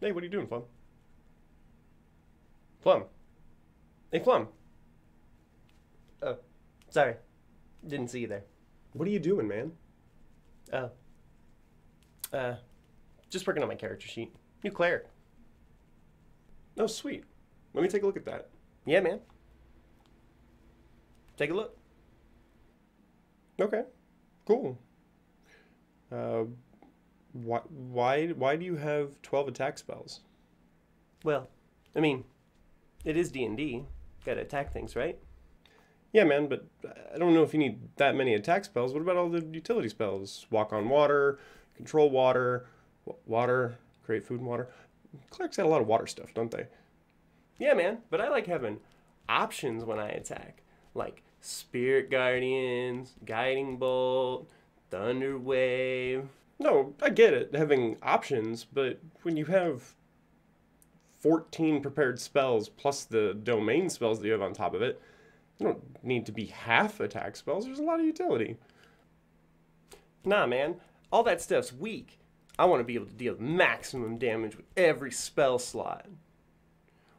Hey, what are you doing, Flum? Flum. Hey, Flum. Oh, sorry. Didn't see you there. What are you doing, man? Oh. Uh, just working on my character sheet. New cleric. Oh, sweet. Let me take a look at that. Yeah, man. Take a look. Okay, cool. Uh, why, why, why do you have 12 attack spells? Well, I mean, it is D&D. Gotta attack things, right? Yeah, man, but I don't know if you need that many attack spells. What about all the utility spells? Walk on water, control water, w- water, create food and water. Clerics got a lot of water stuff, don't they? Yeah, man. But I like having options when I attack. Like Spirit Guardians, Guiding Bolt, Thunder Wave. No, I get it, having options, but when you have 14 prepared spells plus the domain spells that you have on top of it, you don't need to be half attack spells. There's a lot of utility. Nah, man. All that stuff's weak. I want to be able to deal maximum damage with every spell slot.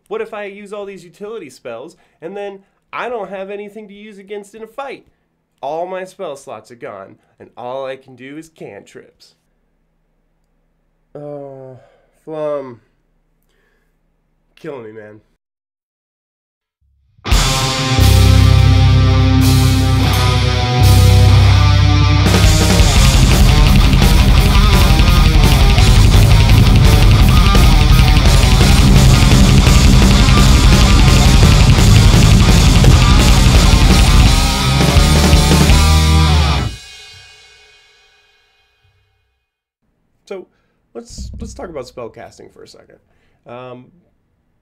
What if I use all these utility spells and then I don't have anything to use against in a fight? All my spell slots are gone, and all I can do is cantrips. Oh, Flum. Killing me, man. Let's let's talk about spell casting for a second. Um,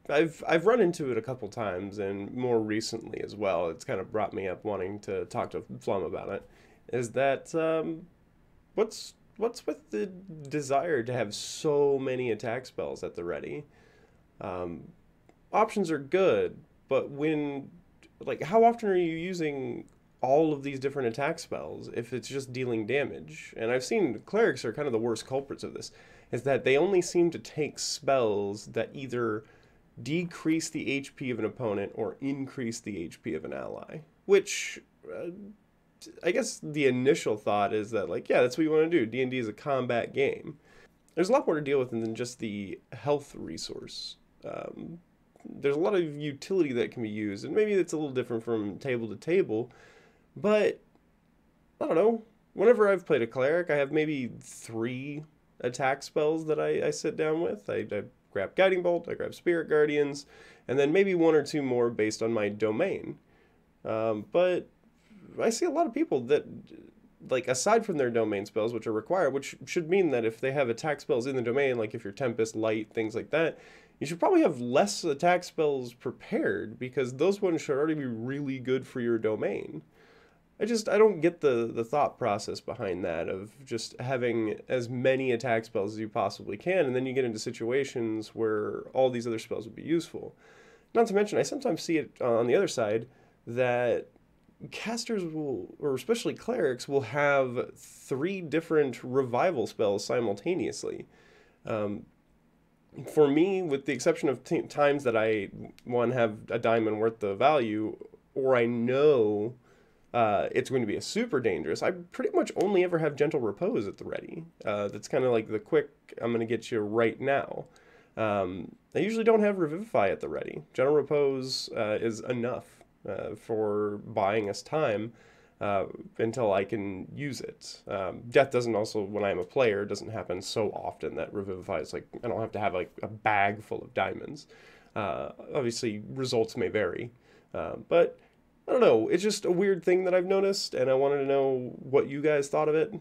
I've I've run into it a couple times, and more recently as well. It's kind of brought me up wanting to talk to Flum about it. Is that um, what's what's with the desire to have so many attack spells at the ready? Um, options are good, but when like how often are you using all of these different attack spells if it's just dealing damage? And I've seen clerics are kind of the worst culprits of this. Is that they only seem to take spells that either decrease the HP of an opponent or increase the HP of an ally. Which, uh, I guess the initial thought is that like, yeah, that's what you want to do. D and D is a combat game. There's a lot more to deal with than just the health resource. Um, there's a lot of utility that can be used, and maybe it's a little different from table to table, but I don't know. Whenever I've played a cleric, I have maybe three attack spells that I, I sit down with. I, I grab Guiding Bolt, I grab Spirit Guardians, and then maybe one or two more based on my domain. Um, but I see a lot of people that, like, aside from their domain spells, which are required, which should mean that if they have attack spells in the domain, like if you're Tempest, Light, things like that, you should probably have less attack spells prepared because those ones should already be really good for your domain. I just I don't get the the thought process behind that of just having as many attack spells as you possibly can, and then you get into situations where all these other spells would be useful. Not to mention, I sometimes see it on the other side that casters will, or especially clerics, will have three different revival spells simultaneously. Um, for me, with the exception of t- times that I one have a diamond worth the value, or I know uh, it's going to be a super dangerous. I pretty much only ever have gentle repose at the ready. Uh, that's kind of like the quick. I'm going to get you right now. Um, I usually don't have revivify at the ready. Gentle repose uh, is enough uh, for buying us time uh, until I can use it. Um, death doesn't also, when I'm a player, doesn't happen so often that revivify is like I don't have to have like a bag full of diamonds. Uh, obviously, results may vary, but I don't know. It's just a weird thing that I've noticed, and I wanted to know what you guys thought of it.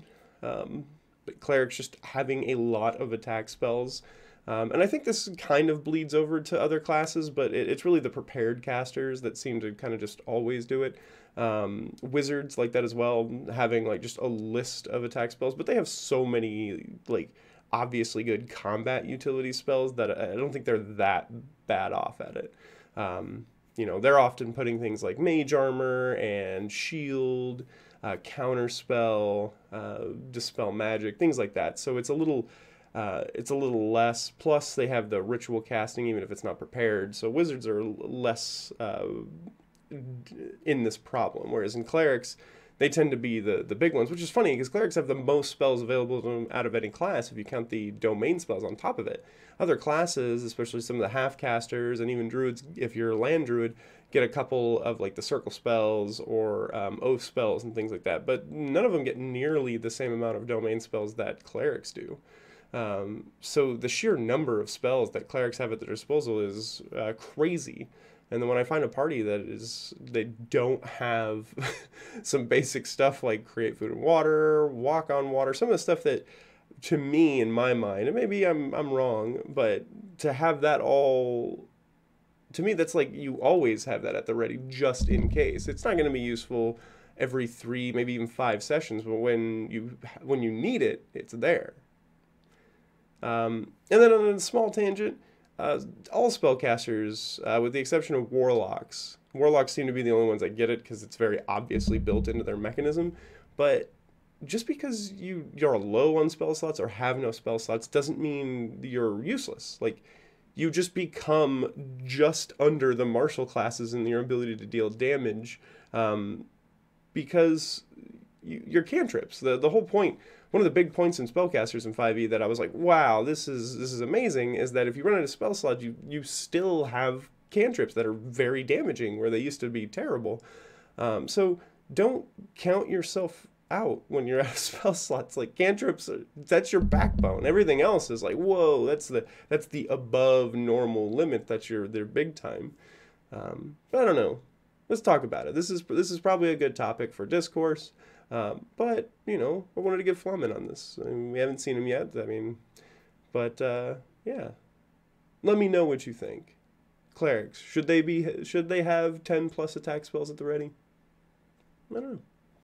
Um, but clerics just having a lot of attack spells. Um, and I think this kind of bleeds over to other classes, but it, it's really the prepared casters that seem to kind of just always do it. Um, wizards like that as well, having like just a list of attack spells, but they have so many like obviously good combat utility spells that I don't think they're that bad off at it. Um, you know, they're often putting things like mage armor and shield, uh, counter spell, uh, dispel magic, things like that. So it's a little uh, it's a little less. Plus, they have the ritual casting, even if it's not prepared. So wizards are less uh, in this problem, whereas in clerics, they tend to be the, the big ones, which is funny because clerics have the most spells available to them out of any class if you count the domain spells on top of it. Other classes, especially some of the half casters and even druids, if you're a land druid, get a couple of like the circle spells or um, oath spells and things like that. But none of them get nearly the same amount of domain spells that clerics do. Um, so the sheer number of spells that clerics have at their disposal is uh, crazy. And then when I find a party that is they don't have some basic stuff like create food and water, walk on water, some of the stuff that to me in my mind, and maybe I'm I'm wrong, but to have that all to me that's like you always have that at the ready just in case. It's not going to be useful every 3, maybe even 5 sessions, but when you when you need it, it's there. Um, and then on a small tangent, uh, all spellcasters, uh, with the exception of warlocks, warlocks seem to be the only ones that get it because it's very obviously built into their mechanism. But just because you you're low on spell slots or have no spell slots doesn't mean you're useless. Like you just become just under the martial classes in your ability to deal damage um, because your cantrips. The the whole point one of the big points in spellcasters in 5e that I was like, wow, this is this is amazing, is that if you run out of spell slots, you you still have cantrips that are very damaging where they used to be terrible. Um, so don't count yourself out when you're out of spell slots. Like cantrips, that's your backbone. Everything else is like, whoa, that's the that's the above normal limit. That's your their big time. Um, but I don't know. Let's talk about it. This is this is probably a good topic for discourse. Um, but you know, I wanted to get Flum in on this. I mean, we haven't seen him yet. I mean, but uh, yeah, let me know what you think. Clerics should they be should they have ten plus attack spells at the ready? I don't know.